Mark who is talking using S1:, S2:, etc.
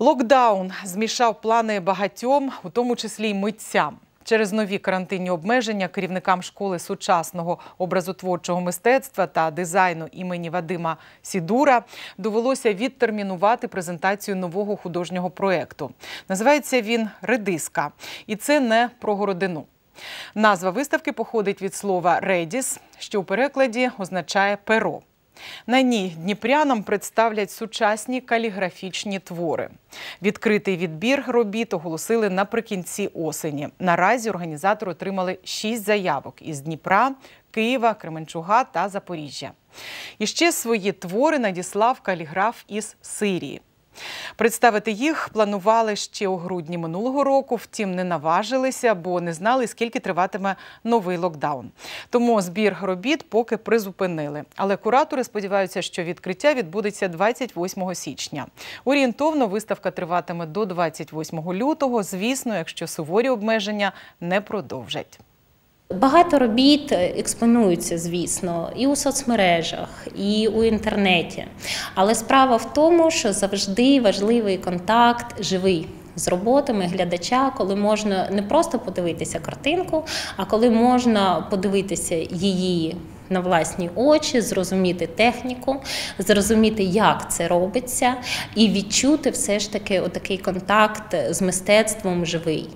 S1: Локдаун змішав плани багатьом, у тому числі й митцям. Через нові карантинні обмеження керівникам школи сучасного образотворчого мистецтва та дизайну імені Вадима Сідура довелося відтермінувати презентацію нового художнього проєкту. Називається він Редиска, і це не про городину. Назва виставки походить від слова редіс, що у перекладі означає перо. На ній дніпрянам представлять сучасні каліграфічні твори. Відкритий відбір робіт оголосили наприкінці осені. Наразі організатори отримали шість заявок із Дніпра, Києва, Кременчуга та Запоріжжя. І ще свої твори надіслав каліграф із Сирії. Представити їх планували ще у грудні минулого року, втім не наважилися, бо не знали, скільки триватиме новий локдаун. Тому збір робіт поки призупинили. Але куратори сподіваються, що відкриття відбудеться 28 січня. Орієнтовно виставка триватиме до 28 лютого. Звісно, якщо суворі обмеження не продовжать.
S2: Багато робіт експонуються, звісно, і у соцмережах, і у інтернеті. Але справа в тому, що завжди важливий контакт живий. З роботами глядача, коли можна не просто подивитися картинку, а коли можна подивитися її на власні очі, зрозуміти техніку, зрозуміти, як це робиться, і відчути все ж таки отакий контакт з мистецтвом живий.